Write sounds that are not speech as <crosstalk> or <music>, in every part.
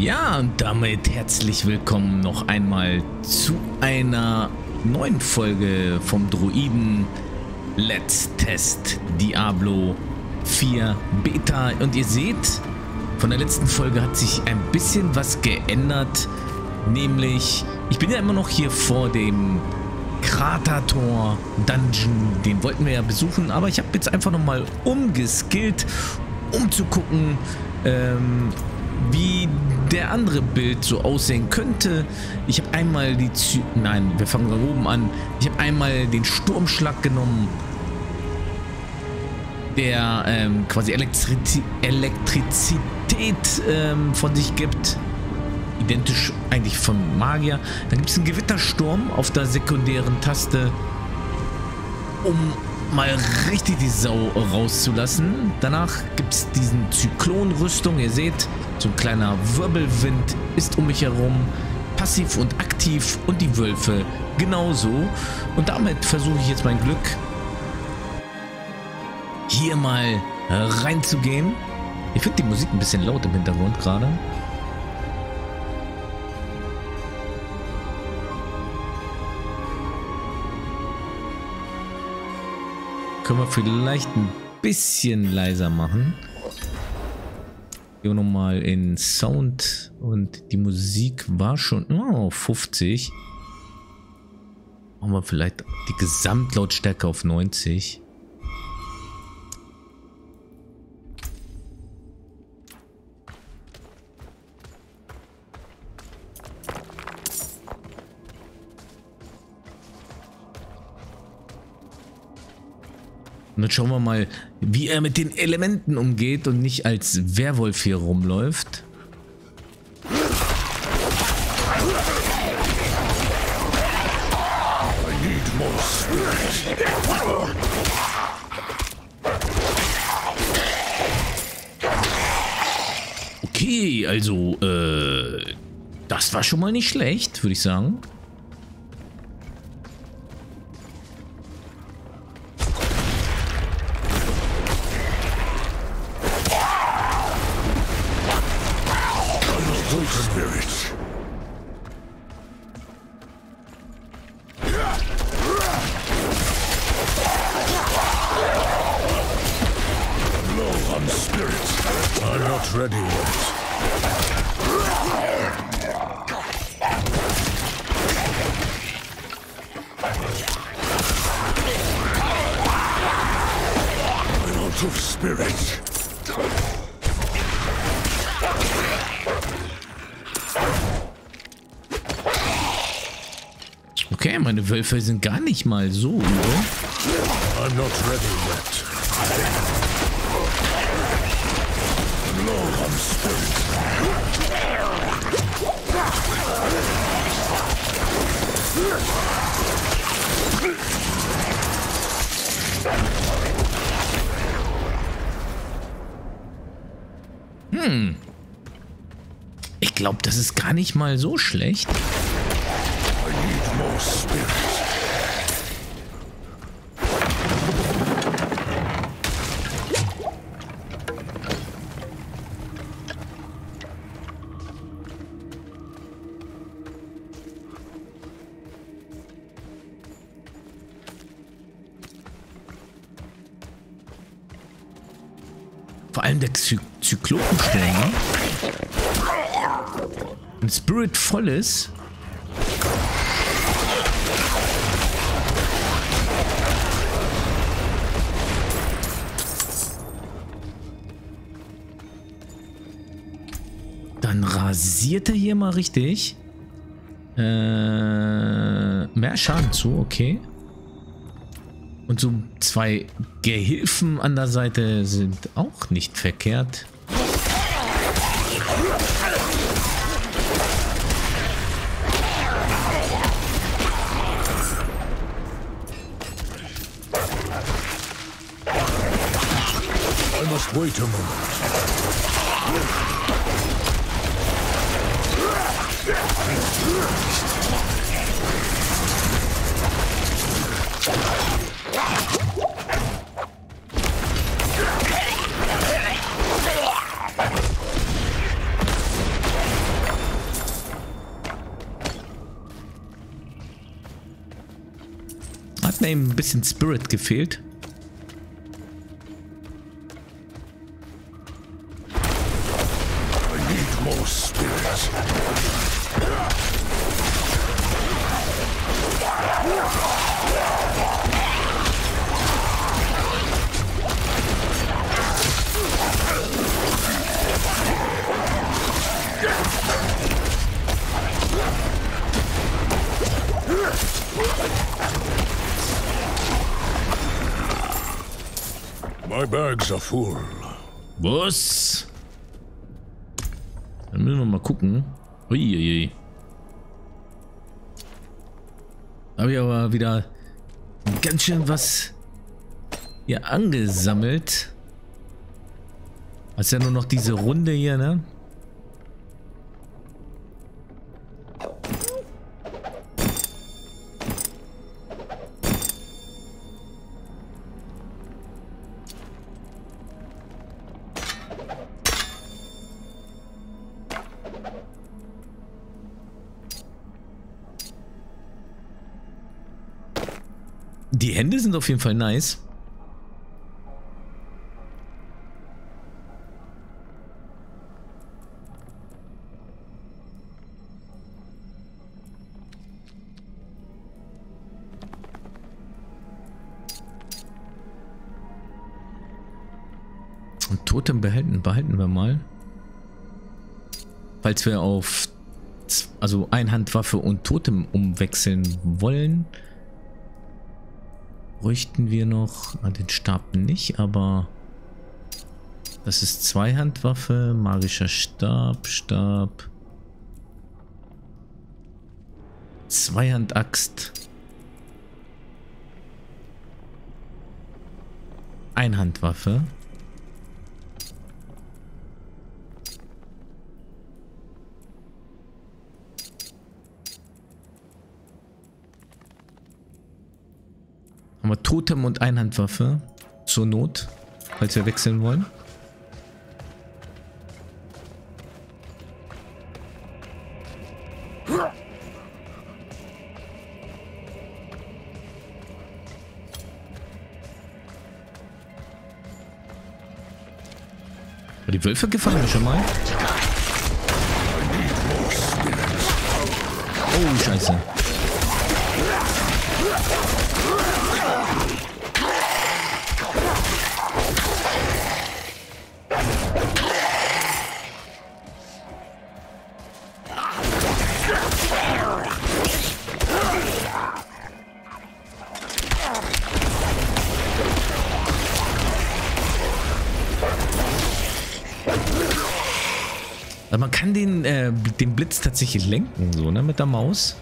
Ja, und damit herzlich willkommen noch einmal zu einer neuen Folge vom Druiden Let's Test Diablo 4 Beta. Und ihr seht, von der letzten Folge hat sich ein bisschen was geändert. Nämlich, ich bin ja immer noch hier vor dem Kratertor Dungeon. Den wollten wir ja besuchen, aber ich habe jetzt einfach nochmal umgeskillt, um zu gucken, ähm, wie der andere Bild so aussehen könnte. Ich habe einmal die Zü Nein, wir fangen da oben an. Ich habe einmal den Sturmschlag genommen, der ähm, quasi Elektriz Elektrizität ähm, von sich gibt. Identisch eigentlich von Magier. Dann gibt es einen Gewittersturm auf der sekundären Taste, um mal richtig die Sau rauszulassen. Danach gibt es diesen Zyklonrüstung. Ihr seht, so ein kleiner Wirbelwind ist um mich herum. Passiv und aktiv und die Wölfe genauso. Und damit versuche ich jetzt mein Glück hier mal reinzugehen. Ich finde die Musik ein bisschen laut im Hintergrund gerade. Können wir vielleicht ein bisschen leiser machen. Gehen wir nochmal in Sound und die Musik war schon oh, 50. Machen wir vielleicht die Gesamtlautstärke auf 90. Und dann schauen wir mal, wie er mit den Elementen umgeht und nicht als Werwolf hier rumläuft. Okay, also, äh, das war schon mal nicht schlecht, würde ich sagen. Okay, meine Wölfe sind gar nicht mal so übel. I'm not ready yet. Spirit. Hm. Ich glaube, das ist gar nicht mal so schlecht. Vor Spirit voll ist, Dann rasiert er hier mal richtig. Äh, mehr Schaden zu, okay. Und so zwei Gehilfen an der Seite sind auch nicht verkehrt. Wait a moment. Hat mir eben ein bisschen Spirit gefehlt. Are full. Was? Dann müssen wir mal gucken. Uiuiui. Habe ich aber wieder ganz schön was hier angesammelt. Das ist ja nur noch diese Runde hier, ne? Auf jeden Fall nice. Und Totem behalten, behalten wir mal. Falls wir auf also Einhandwaffe und Totem umwechseln wollen bräuchten wir noch an den Stab nicht, aber das ist Zweihandwaffe, magischer Stab, Stab, Zweihandaxt, Einhandwaffe. Haben wir Totem und Einhandwaffe zur Not, falls wir wechseln wollen. Die Wölfe gefallen mir schon mal. Oh, scheiße. Kann den, äh, den Blitz tatsächlich lenken, so, ne, mit der Maus.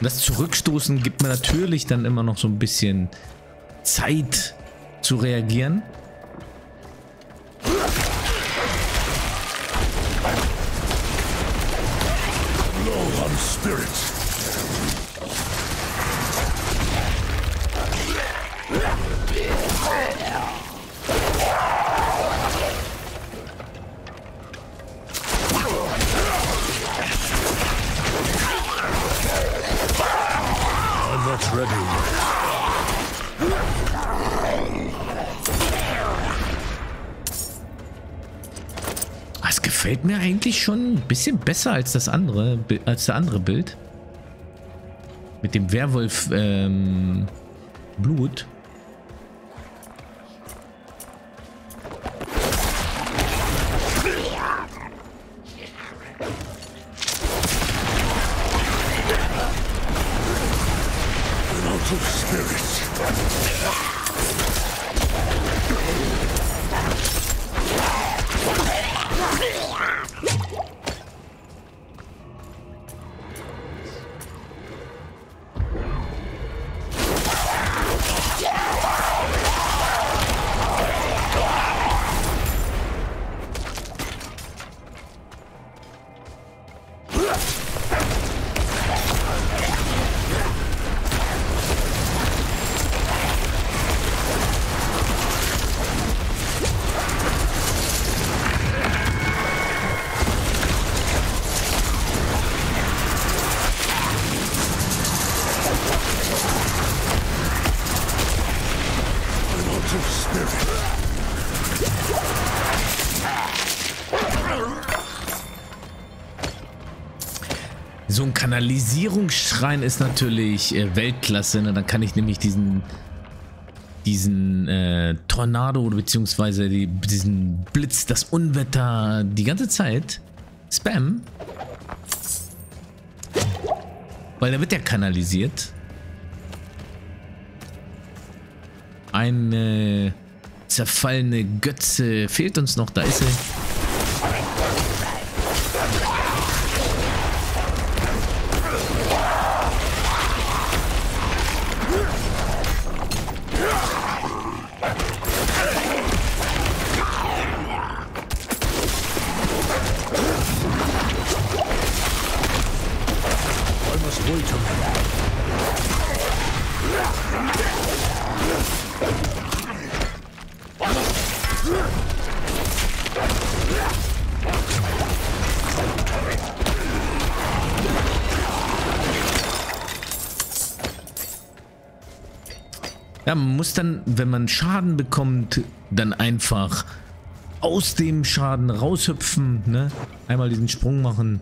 Das Zurückstoßen gibt mir natürlich dann immer noch so ein bisschen Zeit zu reagieren. Spirit. I'm not Es gefällt mir eigentlich schon ein bisschen besser als das andere, als der andere Bild. Mit dem Werwolf ähm, Blut. So ein Kanalisierungsschrein ist natürlich äh, Weltklasse. Ne? Dann kann ich nämlich diesen diesen äh, Tornado beziehungsweise die, diesen Blitz, das Unwetter die ganze Zeit spammen. Weil der wird ja kanalisiert. Eine zerfallene Götze fehlt uns noch. Da ist sie. Ja, man muss dann, wenn man Schaden bekommt, dann einfach aus dem Schaden raushüpfen, ne? Einmal diesen Sprung machen.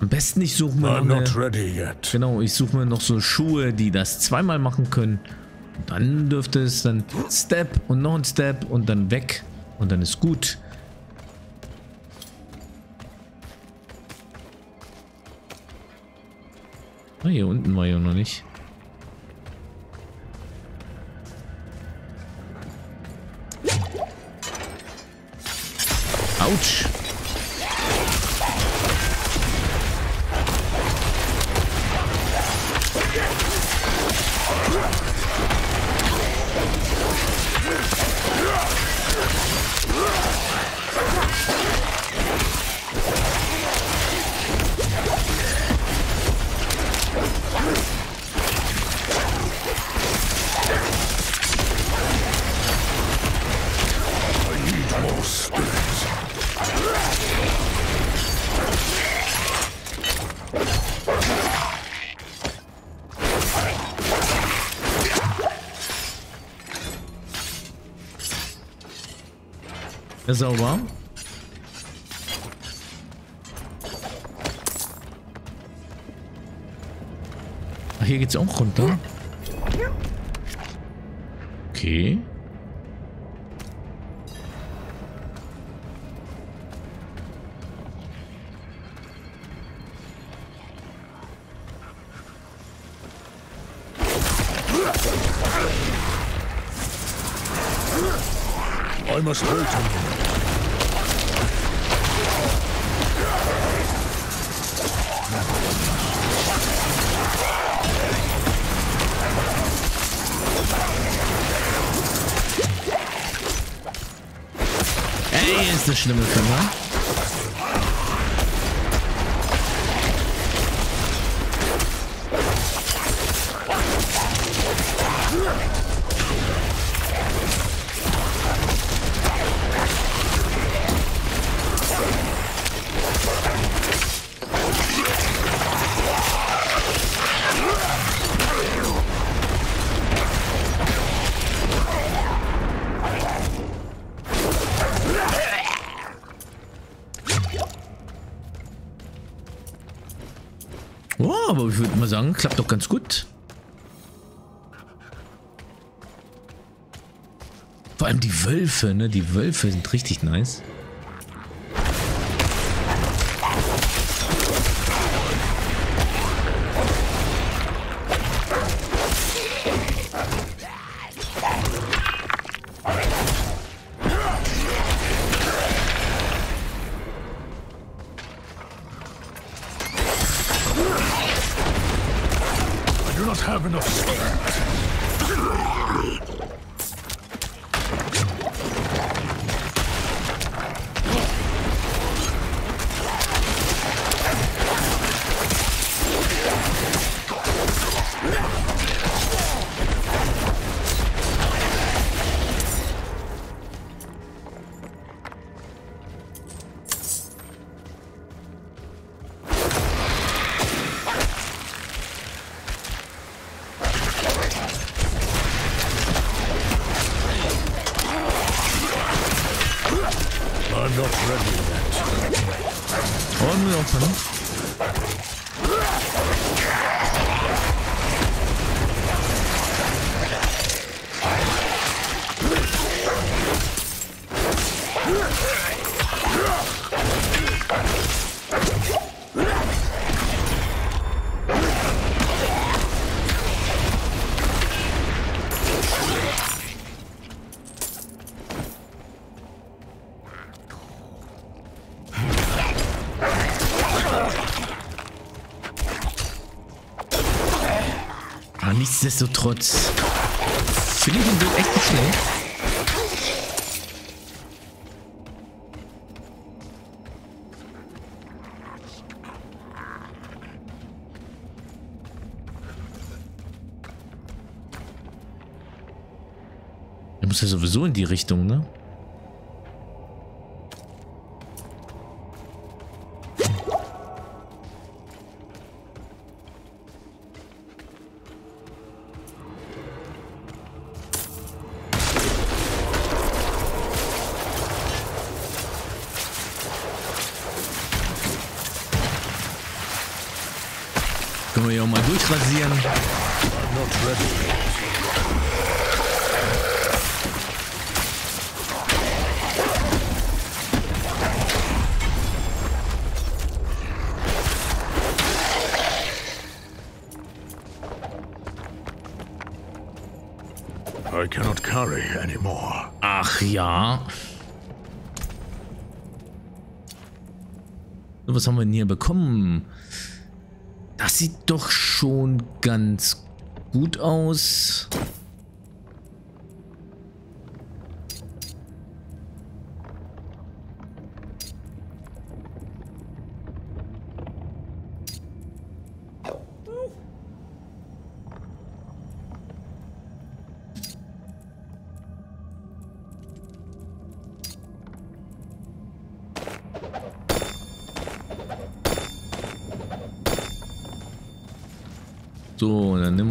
Am besten ich suche mir I'm eine, ready yet. Genau, ich suche mir noch so Schuhe, die das zweimal machen können. Und dann dürfte es dann Step und noch ein Step und dann weg. Und dann ist gut. Ah, hier unten war ja noch nicht. Autsch. More sauber. Ach, hier geht's auch runter. Okay. I wait a 是什么？Sagen, klappt doch ganz gut. Vor allem die Wölfe, ne? Die Wölfe sind richtig nice. Olmuyor sana. Thank nichtsdestotrotz finde ich den Bild echt nicht schlecht. Er muss ja sowieso in die Richtung, ne? So, was haben wir denn hier bekommen? Das sieht doch schon ganz gut aus.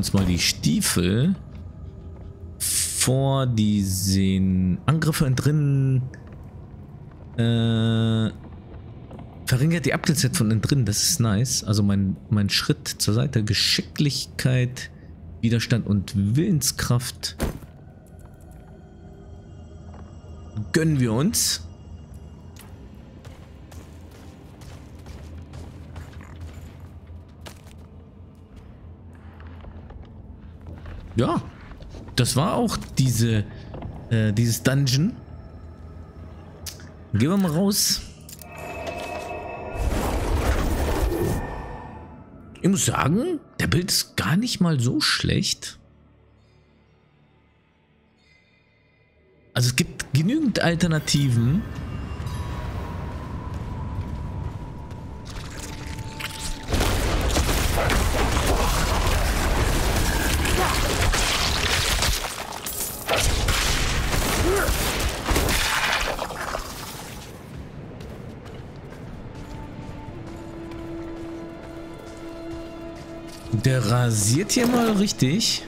Uns mal die Stiefel vor. Die sehen Angriffe entrinnen. Äh, verringert die Abkühlzeit von innen drin. Das ist nice. Also mein, mein Schritt zur Seite. Geschicklichkeit, Widerstand und Willenskraft. Gönnen wir uns. Ja, das war auch diese, äh, dieses Dungeon. Gehen wir mal raus. Ich muss sagen, der Bild ist gar nicht mal so schlecht. Also es gibt genügend Alternativen. Der rasiert hier mal richtig.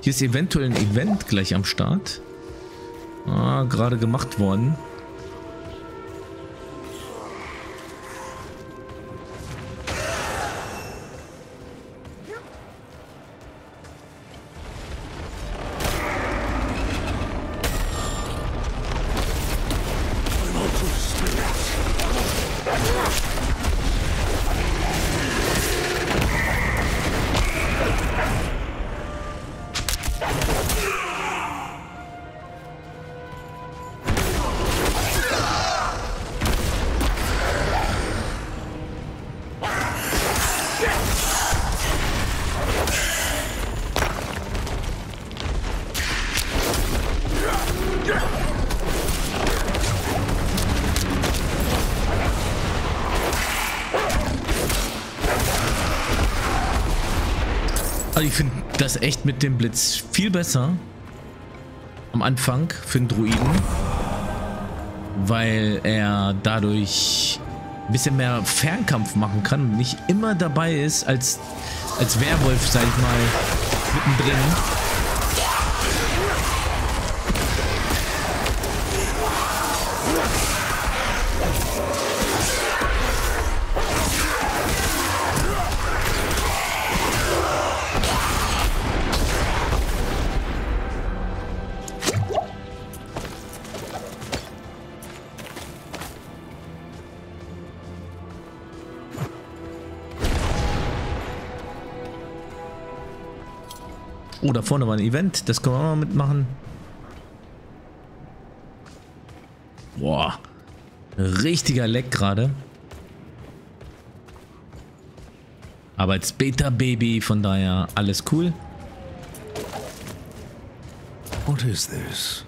Hier ist eventuell ein Event gleich am Start. Ah, gerade gemacht worden. Das echt mit dem Blitz viel besser am Anfang für den Druiden, weil er dadurch ein bisschen mehr Fernkampf machen kann und nicht immer dabei ist als, als Werwolf, sag ich mal, mittendrin. Oh, da vorne war ein Event. Das können wir auch mal mitmachen. Boah. Richtiger Leck gerade. Aber als Beta-Baby, von daher alles cool. What is this?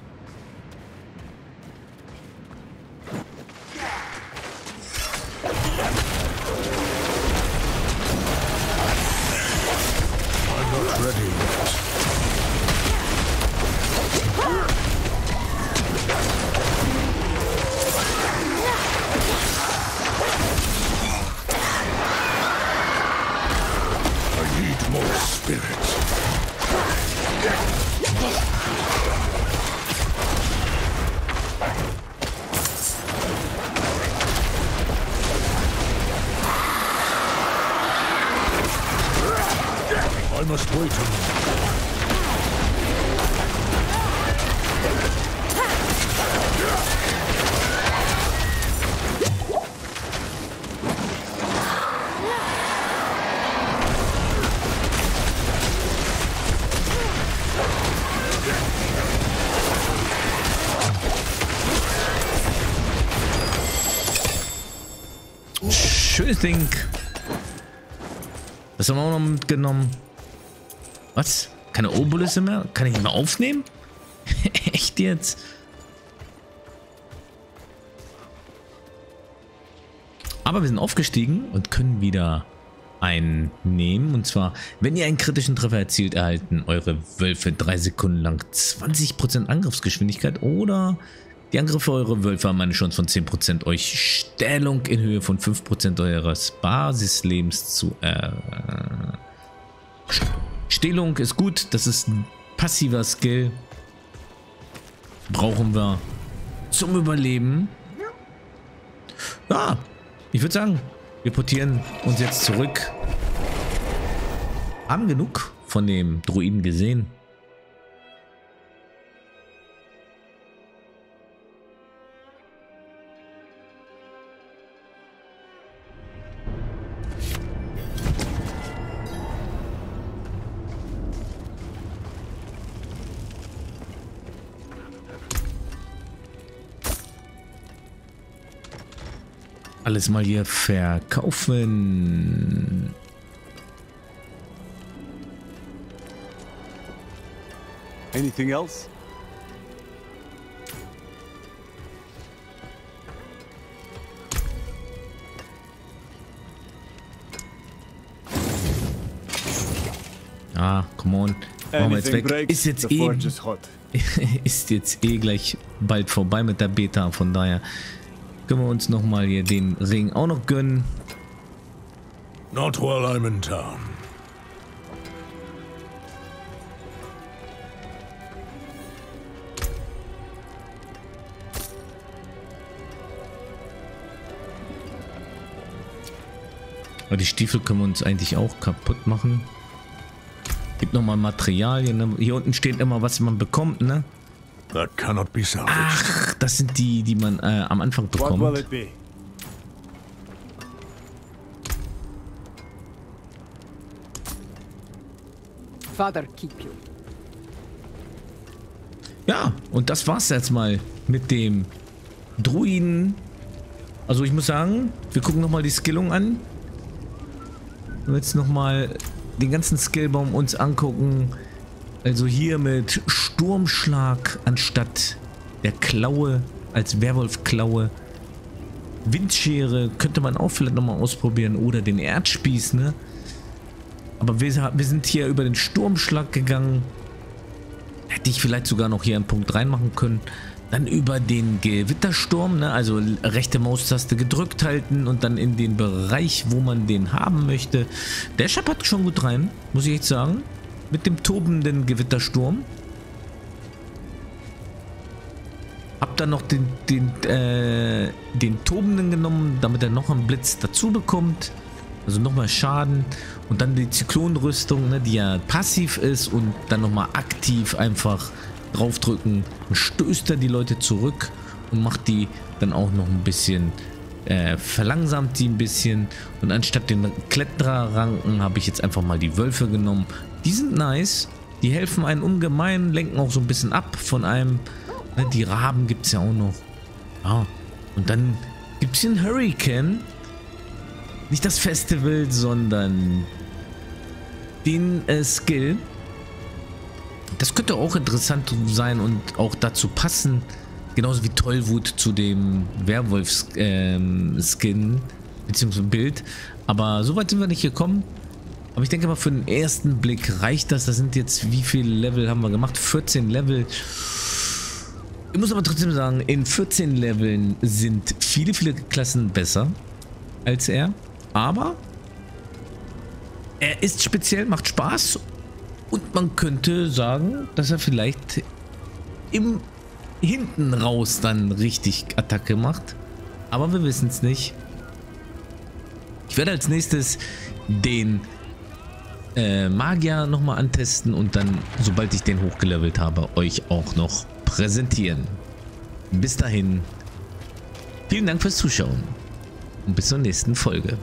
Ding. Das haben wir auch noch mitgenommen. Was? Keine Obolüsse mehr? Kann ich nicht mehr aufnehmen? <laughs> Echt jetzt? Aber wir sind aufgestiegen und können wieder einnehmen. Und zwar, wenn ihr einen kritischen Treffer erzielt, erhalten eure Wölfe drei Sekunden lang 20% Angriffsgeschwindigkeit oder die Angriffe eurer Wölfe haben eine Chance von 10% euch Stellung in Höhe von 5% eures Basislebens zu äh, Stellung ist gut, das ist ein passiver Skill. Brauchen wir zum Überleben. Ja, ich würde sagen, wir portieren uns jetzt zurück. Haben genug von dem Druiden gesehen. Alles mal hier verkaufen. Anything else? Ah, come on. Machen wir jetzt weg. Ist jetzt eh, <laughs> ist jetzt eh gleich bald vorbei mit der Beta. Von daher können wir uns nochmal hier den Ring auch noch gönnen. Not while I'm in town. Aber die Stiefel können wir uns eigentlich auch kaputt machen. Gibt nochmal Materialien. Ne? Hier unten steht immer, was man bekommt, ne? That cannot be salvaged. Ach, das sind die, die man äh, am Anfang What will bekommt. it be? Father keep you. Ja, und das war's jetzt mal mit dem Druiden. Also ich muss sagen, wir gucken nochmal die Skillung an. Wir jetzt nochmal den ganzen Skillbaum uns angucken. Also hier mit Sturmschlag anstatt der Klaue als Werwolf-Klaue. Windschere könnte man auch vielleicht nochmal ausprobieren. Oder den Erdspieß, ne? Aber wir, wir sind hier über den Sturmschlag gegangen. Hätte ich vielleicht sogar noch hier einen Punkt reinmachen können. Dann über den Gewittersturm, ne? also rechte Maustaste gedrückt halten und dann in den Bereich, wo man den haben möchte. Der scheppert schon gut rein, muss ich echt sagen. Mit dem tobenden Gewittersturm. Hab dann noch den, den, äh, den tobenden genommen, damit er noch einen Blitz dazu bekommt. Also nochmal Schaden. Und dann die Zyklonrüstung, ne, die ja passiv ist und dann nochmal aktiv einfach draufdrücken. Dann stößt er die Leute zurück und macht die dann auch noch ein bisschen, äh, verlangsamt die ein bisschen. Und anstatt den Klettererranken habe ich jetzt einfach mal die Wölfe genommen. Die sind nice. Die helfen einen ungemein, lenken auch so ein bisschen ab von einem. Ne, die Raben gibt es ja auch noch. Ja. Und dann gibt es hier einen Hurricane. Nicht das Festival, sondern den äh, Skill. Das könnte auch interessant sein und auch dazu passen. Genauso wie Tollwut zu dem Werwolf-Skin, ähm, beziehungsweise Bild. Aber so weit sind wir nicht gekommen. Aber ich denke mal, für den ersten Blick reicht das. Das sind jetzt, wie viele Level haben wir gemacht? 14 Level. Ich muss aber trotzdem sagen, in 14 Leveln sind viele, viele Klassen besser als er. Aber er ist speziell, macht Spaß und man könnte sagen, dass er vielleicht im hinten raus dann richtig Attacke macht. Aber wir wissen es nicht. Ich werde als nächstes den äh, Magier nochmal antesten und dann, sobald ich den hochgelevelt habe, euch auch noch präsentieren. Bis dahin, vielen Dank fürs Zuschauen und bis zur nächsten Folge.